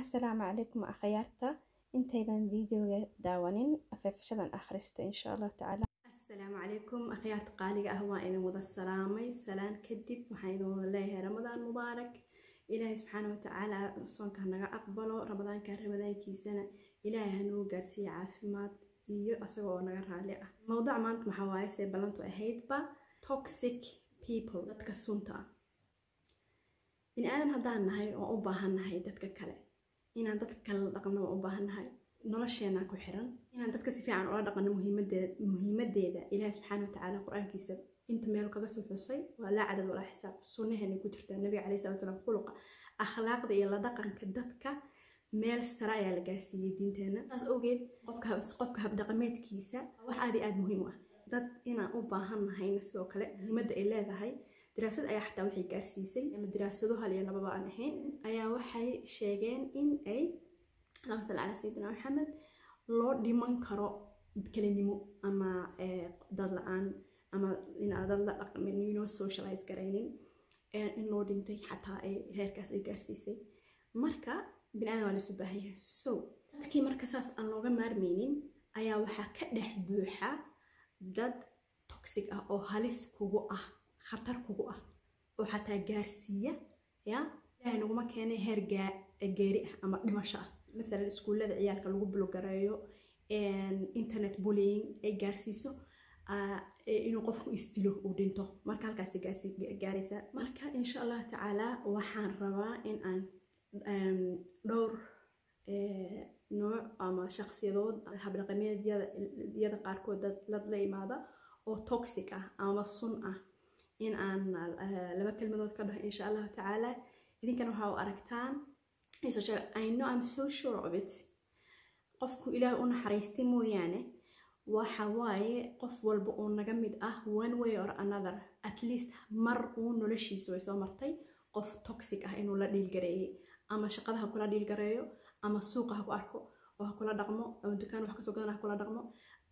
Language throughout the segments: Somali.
asalaamu calaykum akhyaarta intaydan videoga daawanin afeefashadan akhrista insha allah tacaala asalaamu calaykum akhyaarta qaaliga ah waa idin wada salaamay. Salaan kadib waxaan idin wada leeyahay ramadaan mubaarak ilaahay subxaana watacaala soonka naga aqbalo. Ramadaanka ramadaankiisana ilaahay hanuu gaarsiiya caafimaad iyo asaga oo naga raali ah. Mowduuc maanta maxaa waaye see ballantu ahaydba toxic people dadka sunta. Ah bini aadam haddaan nahay oo u baahan inaan dadka kale la dhaqno waa u baahan nahay nolosheenaa ku xiran. Inaan dadka si fiican ula dhaqano muhiimadeeda ilaahi subxaana watacaala qur'aankiisa inta meel kaga soo xusay waa laa cadad walaa xisaab. Sunnaheena ku jirtaa nabiga caleyhi salatu salaam khuluqa akhlaaqda iyo la dhaqanka dadka meel sare ayaa la gaarsiiyey diinteena. Saas awgeed qofka habdhaqameedkiisa wax aad iyo aad muhiim u ah. Dad inaan u baahan nahayna sidoo kale muhiimadda ay leedahay daraasad ayaa xataa waxay gaarsiisay ama daraasado hal iyo lababa aan ahayn. Ayaa waxay sheegeen in ay allahuma salli calaa sayidina maxamed loo dhiman karo kelinimo ama dad la'aan ama inaa dad la dhaqmin inoo socialize garaynin in loo dhintay xataa ay heerkaas ay gaarsiisay. Marka bini aadan waa lasu baahan yahay so dadkii marka saas aan looga maarmaynin ayaa waxaa ka dhex buuxa dad toxic ah oo halis kugu ah khatar kugu ah oo xataa gaarsiiya ya ilaahay naguma keenay heer geeri ah ama dhimasho ah. Maalan iskuullada ciyaalka lagu bulogareeyo internet bullying ay gaarsiiso inuu qofku isdilo uu dhinto. Marka halkaas gaaraysa. Marka insha allah tacaala waxaan rabaa in aan dhowr nooc ama shakhsiyadood habdhaqameedyada qaarkood dad la imaada oo toxic ah ama sun ah in aan laba kelmadood ka dhaho insha allahu tacaala. Idinkana waxaa u aragtaan I know I'm so sure of it. Qofku ilaah u naxariistay mooyaane. Waxa waaye qof walba oo naga mid ah one way or another at least mar uu noloshiisa way soo martay. Qof toxic ah inuu la dhiilgareeyey ama shaqada ha kula dhiilgareeyo ama suuqa ha ku arko oo ha kula dhaqmo ama dukaan wax ka soo gadan ha kula dhaqmo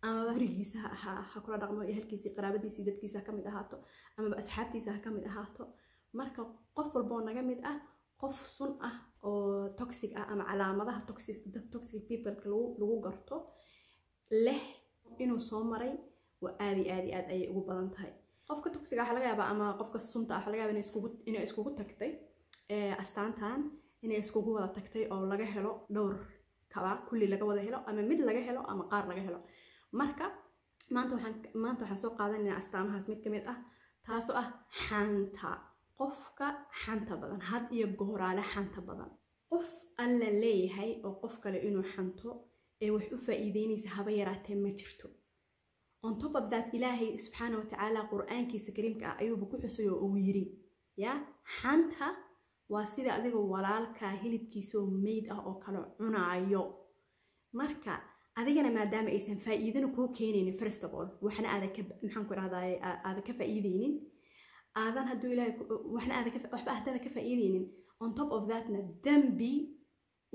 ama gurigiisa ha kula dhaqmo iyo halkiisii qaraabadiisii dadkiisa ha ka mid ahaato amaba asxaabtiisa ha ka mid ahaato. Marka qof walba oo naga mid ah qof sun ah oo toxic ah ama calaamadaha toxic peopleka lagu garto leh inuu soo maray waa aad iyo aad iyo aad ayay ugu badan tahay. Qofka toxiga waxaa laga yaabaa ama qofka sunta ah yaabaa inay iskugu tagtay astaantan inay iskugu wada tagtay oo laga helo dhowr kaba kulli laga wada helo ama mid laga helo ama qaar laga helo marka maanta waxaan soo qaadanaynaa astaamahaas mid ka mid ah taasoo ah xanta. Qofka xanta badan had iyo gooraale xanta badan. Qof alla leeyahay oo qof kale inuu xanto ee wax u faa'iideynaysa haba yaraatee ma jirto. On top of that ilaahay subxaana watacaala qur'aankiisa kariimka ah ayuuba ku xusay oo uu yiri ya xanta waa sida adigoo walaalkaa hilibkiisaoo meyd ah oo kale cunaayo. Marka adigana maadaama aysan faa'iidana kuu keenaynin first of all waxna aada ka ku rahdaa aada ka faa'iideynin aadan hadduu ilaahay waxna aada waxba haddaada ka faa'iideynin on top of thatna dambi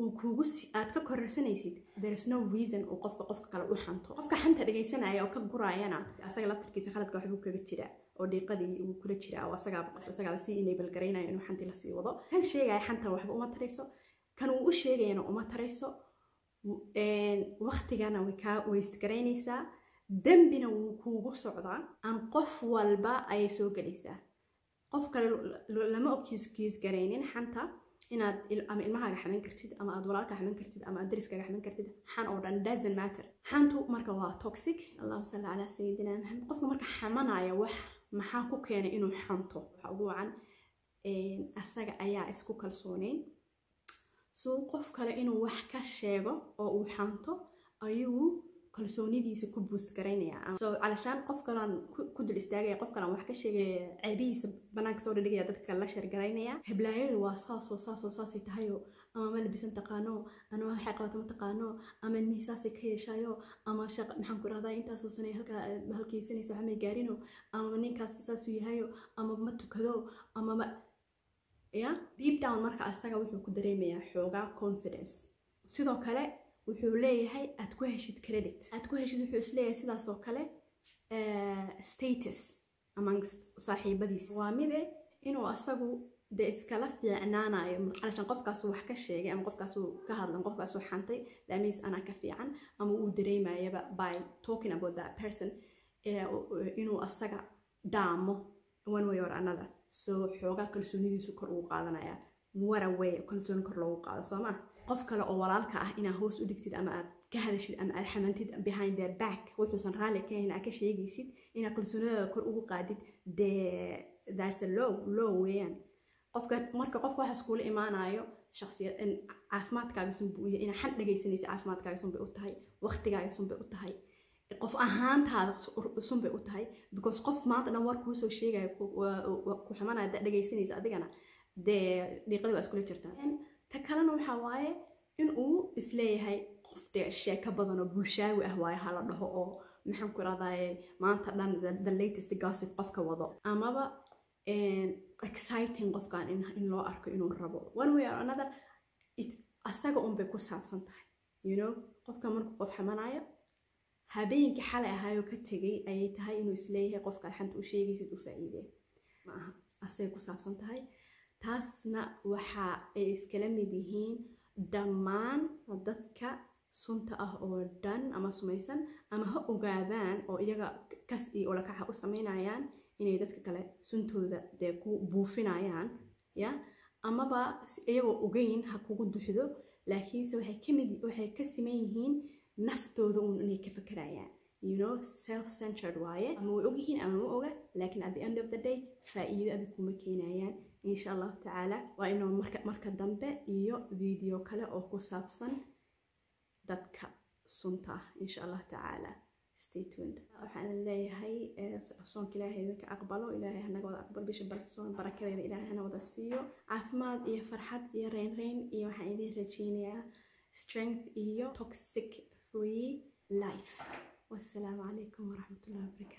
uu kuugu aad ka kororsanaysid there is no reason uu qofka qofka kale u xanto. Qofka xanta dhegaysanaya oo ka guraayana asaga laftarkiisa khaladka waxbuu kaga jiraa oo dhiiqadii uu kula jiraa oo asagaa asagaa la sii enable garaynayo inuu xantii la sii wado. Kan sheegaya xantan waxba uma tarayso kan uu u sheegayana uma tarayso waktigana way kaa waste garaynaysaa dembina wuu kuugu socdaa aan qof walba ayay soo gelaysaa. Qof kale lama ogkiis garaynin xanta. Inaad ama ilmahaaga xaman kartid ama aad walaalka xaman kartid ama aad dariskaaga xaman kartid xan oo dhan doesn't matter. Xantu marka waa toxic. Allahuma salli calaa sayidina maxamed qofka marka xamanaya wax maxaa ku keenay inuu xanto waxa ugu wacan asaga ayaa isku kalsooneyn so qof kale inuu wax ka sheego oo uu xanto ayuu kalsoonidiisa ku buust garaynaya calashaan qof kalaan ku dul istaagaya qof kalaan wax ka sheegaya ceebihiisa banaanka soo dhadhigaya dadka la sheergaraynaya heblaayadu waa saasoo saasoo saasay tahayo ama ma labisan taqaano ama waxay qabato ma taqaano ama ilmihii saasay ka yeeshayo ama shaq maxaan ku rahdaa intaasoo sanay halkaa halkaysanaysa waxa may gaarino ama ninkaas saasuu yahayo ama ma tukado ama ma ya deep down marka asaga wuxuu ku dareemayaa xoogaa confidence. Sidoo kale wuxuu leeyahay aad ku heshid credit. Aad ku heshid wuxuu is leeyahay sidaas kale status amongst saaxiibadiis. Waa mide inuu asagu dee iskala fiicnaanayo calashan qofkaasu wax ka sheegay ama qofkaasu ka hadlan qofkaasu xantay daamiis anaa ka fiican ama uu dareemayaba by talking about that person inuu asaga dhaamo one way or another so xoogaa kalsoonidiisu kor ugu qaadanaya. Waraway kalsooni kor loogu qaado soo ma? Qof kale oo walaalka ah inaa hoos u dhigtid ama aad ka hadashid ama aad xamantid behind their back wuxuusan raalli ka hayn aad ka sheegaysid inaad kalsoonidada kor ugu qaadid. Dee a low low weeyaan. Qofka marka qofka waxaas kuula imaanayo shaksiyad caafimaadkaaga sunbay u yahay inaad xal dhegaysanaysa caafimaadkaaga u tahay waqtigaaga sunbay u tahay qof ahaantaada sunbay u tahay because qof maanta dhan war kuusoo sheegaya ku xumanaya haddaad dhegaysanaysa adigana dee dhiiqadii baa iskula jirtaa. Ta kalena waxaa waaye in uu is leeyahay qof dee sheeko badan oo bulshaawi ah waaye hala dhaho oo maxaan ku irahdaye maanta dhan the latest gossip qofka wado. Amaba exciting qofkan in loo arko inuu rabo. One way or another asaga unbay ku saabsan tahay you know? Qofka markuu qof xamanayo habeenkii xalay ahaayoo ka tegay ayay tahay inuu is leeyahay qofkaad xanta u sheegaysid u faa'iidee ma aha asagay ku saabsan tahay. Taasna waxa ay iskala mid yihiin dhammaan dadka sunta ah oo dhan ama sumaysan ama ha ogaadaan oo iyaga kas iyo olakaxa u samaynayaan inay dadka kale suntooda dee ku buufinayaan ya? Amaba iyagoo ogeyn ha kugu duxdo laakiinse waxay ka siman yihiin naftooda uun inay ka fakerayaan you know self centered waaye. Ama way ogyihiin ama ma oga. Laakiin at the end of the day faa'iido adig kuma keenayaan. Insha allahu tacaala waa inuu marka marka dambe iyo video kale oo ku saabsan dadka sunta ah. Insha allahu tacaala waxaan leeyahay soonka ilaahay idinka aqbalo. Ilaahay hanaga wada aqbal bisha barsoon barakadeeda ilaahay hana wada siiyo. Caafimaad iyo farxad iyo rayn iyo waxaan idin rajeynayaa strength iyo toxic life. والسلام عليكم ورحمة الله وبركاته.